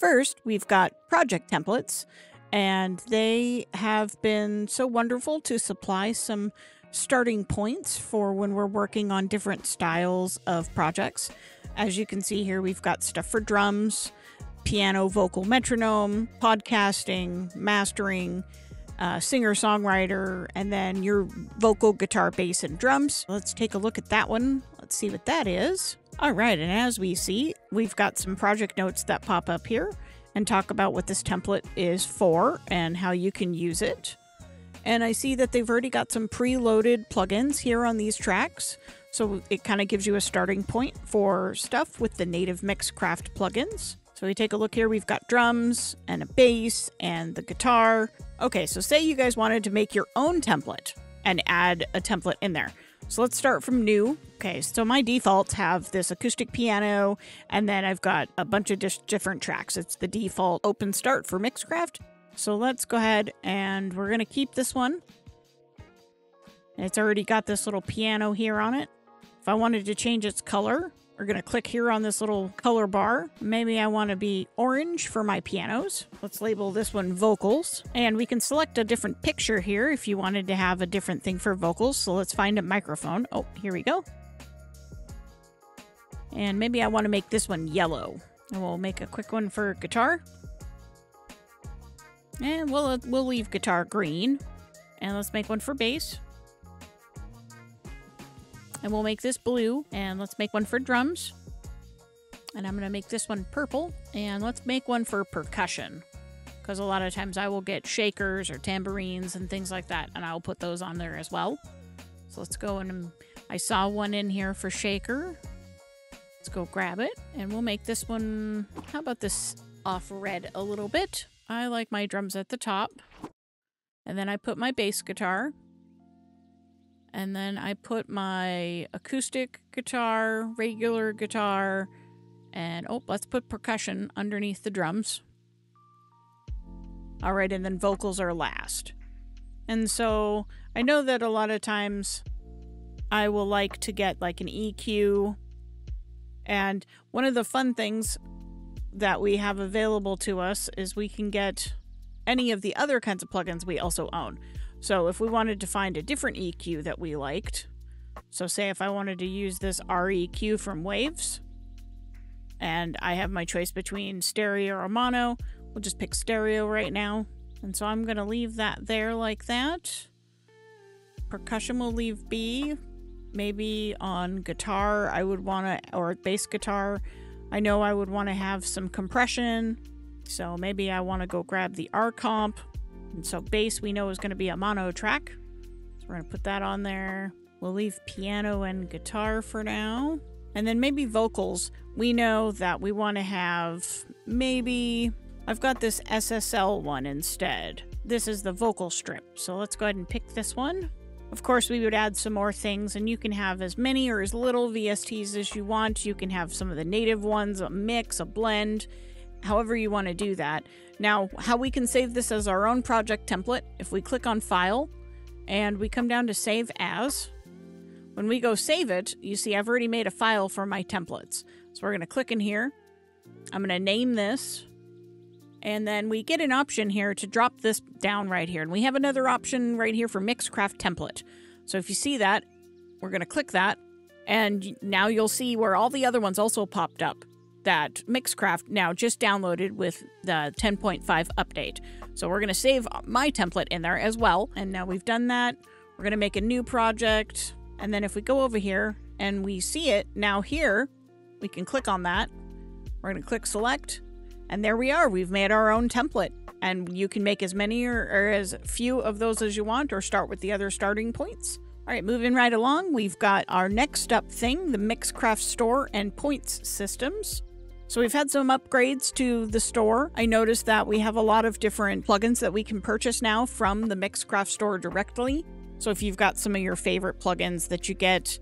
First, we've got project templates, and they have been so wonderful to supply some starting points for when we're working on different styles of projects. As you can see here, we've got stuff for drums, piano, vocal, metronome, podcasting, mastering, uh, singer songwriter, and then your vocal, guitar, bass, and drums. Let's take a look at that one. Let's see what that is. All right, and as we see, we've got some project notes that pop up here and talk about what this template is for and how you can use it. And I see that they've already got some preloaded plugins here on these tracks. So it kind of gives you a starting point for stuff with the native Mixcraft plugins. So we take a look here, we've got drums and a bass and the guitar. Okay, so say you guys wanted to make your own template and add a template in there. So let's start from new. Okay, so my defaults have this acoustic piano, and then I've got a bunch of just different tracks. It's the default open start for Mixcraft. So let's go ahead and we're to keep this one. It's already got this little piano here on it. If I wanted to change its color, we're going to click here on this little color bar. Maybe I want to be orange for my pianos. Let's label this one vocals. And we can select a different picture here if you wanted to have a different thing for vocals. So let's find a microphone. Oh, here we go. And maybe I want to make this one yellow. And we'll make a quick one for guitar. And we'll, we'll leave guitar green. And let's make one for bass. And we'll make this blue. And let's make one for drums. And I'm going to make this one purple. And let's make one for percussion. Because a lot of times I will get shakers or tambourines and things like that. And I'll put those on there as well. So let's go and I saw one in here for shaker. Let's go grab it. And we'll make this one, how about this off red a little bit? I like my drums at the top. And then I put my bass guitar. And then I put my acoustic guitar, regular guitar, and oh, let's put percussion underneath the drums. All right, and then vocals are last. And so I know that a lot of times I will like to get like an EQ. And one of the fun things that we have available to us is we can get any of the other kinds of plugins we also own. So if we wanted to find a different EQ that we liked, so say if I wanted to use this REQ from Waves, and I have my choice between stereo or mono, we'll just pick stereo right now. And so I'm going to leave that there like that. Percussion will leave B. Maybe on guitar, I would want to, or bass guitar, I know I would want to have some compression. So maybe I want to go grab the R comp and so bass we know is going to be a mono track. So we're going to put that on there. We'll leave piano and guitar for now. And then maybe vocals. We know that we want to have maybe I've got this SSL one instead. This is the vocal strip. So let's go ahead and pick this one. Of course, we would add some more things, and you can have as many or as little VSTs as you want. You can have some of the native ones, a mix, a blend however you want to do that. Now, how we can save this as our own project template, if we click on File and we come down to Save As, when we go save it, you see I've already made a file for my templates. So we're going to click in here. I'm going to name this. And then we get an option here to drop this down right here. And we have another option right here for Mixcraft template. So if you see that, we're going to click that. And now you'll see where all the other ones also popped up that Mixcraft now just downloaded with the 10.5 update. So we're going to save my template in there as well. And now we've done that. We're going to make a new project. And then if we go over here and we see it now here, we can click on that. We're going to click select. And there we are. We've made our own template. And you can make as many or, or as few of those as you want or start with the other starting points. All right, moving right along, we've got our next up thing the Mixcraft store and points systems. So we've had some upgrades to the store. I noticed that we have a lot of different plugins that we can purchase now from the Mixcraft store directly. So if you've got some of your favorite plugins that you get,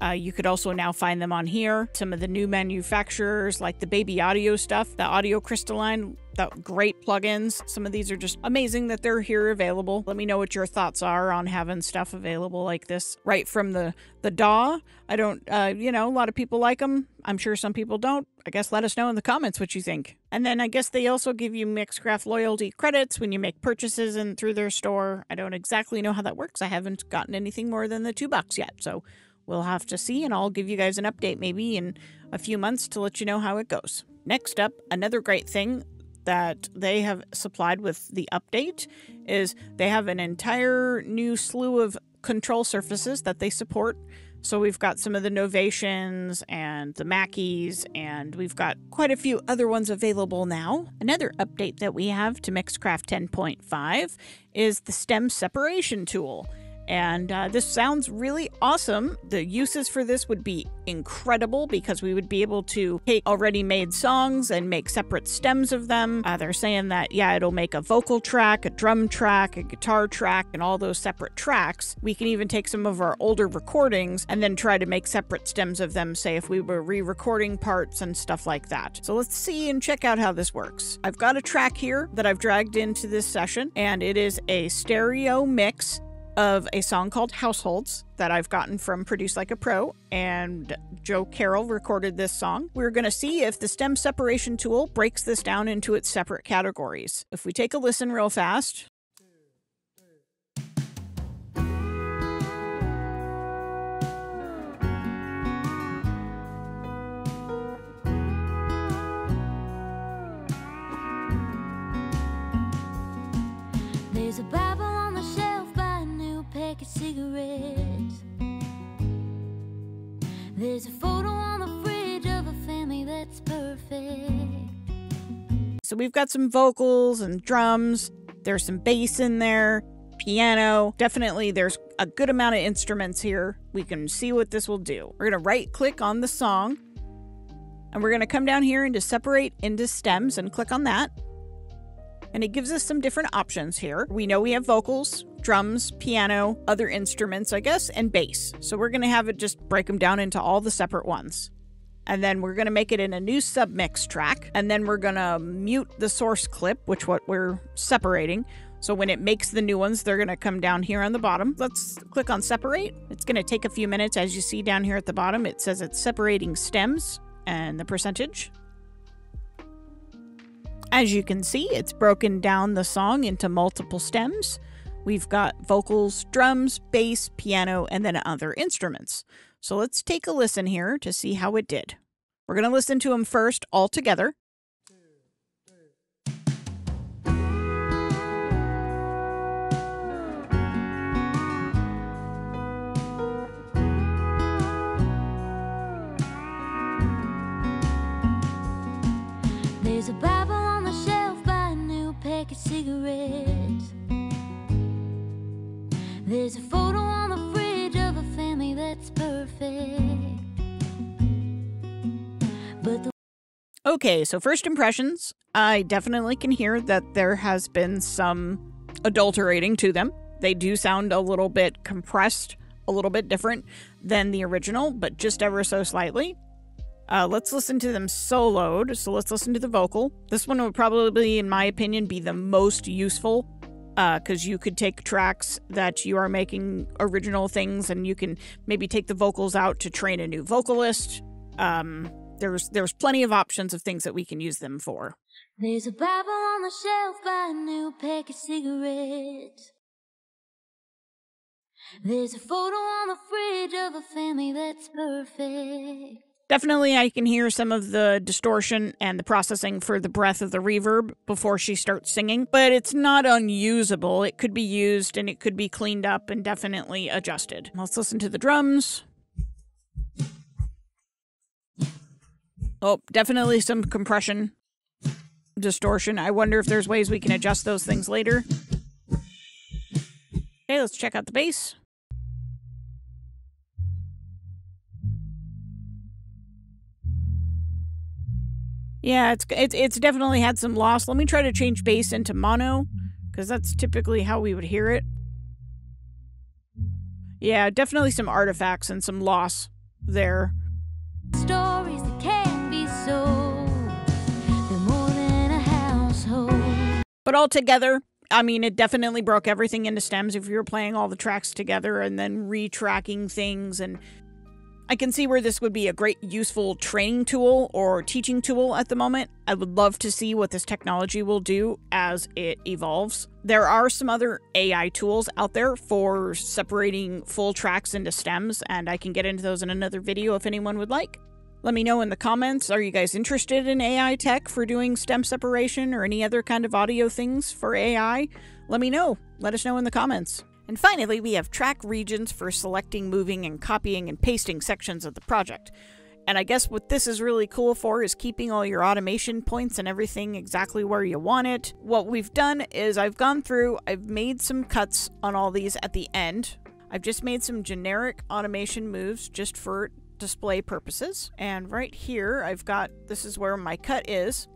uh, you could also now find them on here. Some of the new manufacturers, like the Baby Audio stuff, the Audio Crystalline that great plugins. Some of these are just amazing that they're here available. Let me know what your thoughts are on having stuff available like this right from the the DAW. I don't, uh, you know, a lot of people like them. I'm sure some people don't. I guess let us know in the comments what you think. And then I guess they also give you Mixcraft loyalty credits when you make purchases and through their store. I don't exactly know how that works. I haven't gotten anything more than the two bucks yet, so we'll have to see. And I'll give you guys an update maybe in a few months to let you know how it goes. Next up, another great thing that they have supplied with the update is they have an entire new slew of control surfaces that they support. So we've got some of the Novations and the Mackies, and we've got quite a few other ones available now. Another update that we have to Mixcraft 10.5 is the stem separation tool. And uh, this sounds really awesome. The uses for this would be incredible because we would be able to take already made songs and make separate stems of them. Uh, they're saying that, yeah, it'll make a vocal track, a drum track, a guitar track, and all those separate tracks. We can even take some of our older recordings and then try to make separate stems of them, say if we were re recording parts and stuff like that. So let's see and check out how this works. I've got a track here that I've dragged into this session, and it is a stereo mix of a song called Households that I've gotten from Produce Like a Pro, and Joe Carroll recorded this song. We're going to see if the stem separation tool breaks this down into its separate categories. If we take a listen real fast, So we've got some vocals and drums. There's some bass in there, piano. Definitely, there's a good amount of instruments here. We can see what this will do. We're going to right click on the song and we're going to come down here into separate into stems and click on that. And it gives us some different options here. We know we have vocals, drums, piano, other instruments, I guess, and bass. So we're going to have it just break them down into all the separate ones. And then we're going to make it in a new submix track. And then we're going to mute the source clip, which what we're separating. So when it makes the new ones, they're going to come down here on the bottom. Let's click on separate. It's going to take a few minutes. As you see down here at the bottom, it says it's separating stems and the percentage. As you can see, it's broken down the song into multiple stems. We've got vocals, drums, bass, piano, and then other instruments. So let's take a listen here to see how it did. We're going to listen to them first all together. There's a Bible on the shelf by a new pack of cigarettes. There's a photo on the fridge of a family that's perfect. But Okay, so first impressions. I definitely can hear that there has been some adulterating to them. They do sound a little bit compressed, a little bit different than the original, but just ever so slightly. Uh, let's listen to them soloed. So let's listen to the vocal. This one would probably, in my opinion, be the most useful because you could take tracks that you are making original things and you can maybe take the vocals out to train a new vocalist. Um, there's there's plenty of options of things that we can use them for. There's a Bible on the shelf by a new pack of cigarettes. There's a photo on the fridge of a family that's perfect. Definitely, I can hear some of the distortion and the processing for the breath of the reverb before she starts singing, but it's not unusable. It could be used and it could be cleaned up and definitely adjusted. Let's listen to the drums. Oh, definitely some compression, distortion. I wonder if there's ways we can adjust those things later. Okay, let's check out the bass. Yeah, it's it's it's definitely had some loss. Let me try to change bass into mono because that's typically how we would hear it. Yeah, definitely some artifacts and some loss there. Stories that can't be sold. They're more than a household. But altogether, I mean, it definitely broke everything into stems if you were playing all the tracks together and then retracking things. And I can see where this would be a great useful training tool or teaching tool at the moment. I would love to see what this technology will do as it evolves. There are some other AI tools out there for separating full tracks into stems, and I can get into those in another video if anyone would like. Let me know in the comments are you guys interested in AI tech for doing stem separation or any other kind of audio things for AI? Let me know. Let us know in the comments. And finally, we have track regions for selecting, moving, and copying and pasting sections of the project. And I guess what this is really cool for is keeping all your automation points and everything exactly where you want it. What we've done is I've gone through, I've made some cuts on all these at the end. I've just made some generic automation moves just for display purposes. And right here, I've got, this is where my cut is.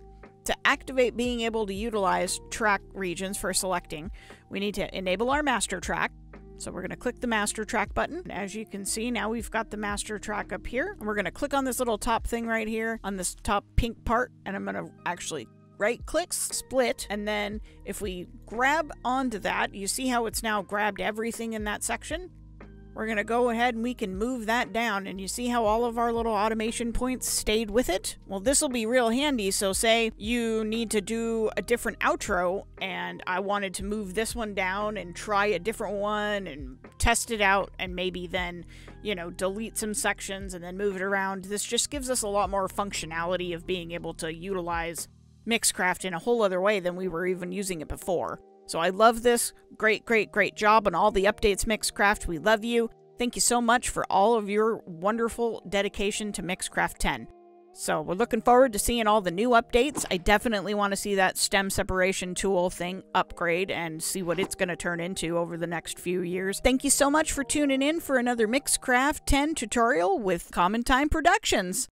To activate being able to utilize track regions for selecting, we need to enable our master track. So we're going to click the master track button. As you can see, now we've got the master track up here. And we're going to click on this little top thing right here on this top pink part. And I'm going to actually right click split and then if we grab onto that you see how it's now grabbed everything in that section we're going to go ahead and we can move that down. And you see how all of our little automation points stayed with it? Well, this will be real handy. So say you need to do a different outro and I wanted to move this one down and try a different one and test it out and maybe then, you know, delete some sections and then move it around. This just gives us a lot more functionality of being able to utilize Mixcraft in a whole other way than we were even using it before. So I love this. Great, great, great job on all the updates, Mixcraft. We love you. Thank you so much for all of your wonderful dedication to Mixcraft 10. So we're looking forward to seeing all the new updates. I definitely want to see that stem separation tool thing upgrade and see what it's going to turn into over the next few years. Thank you so much for tuning in for another Mixcraft 10 tutorial with CommonTime Productions.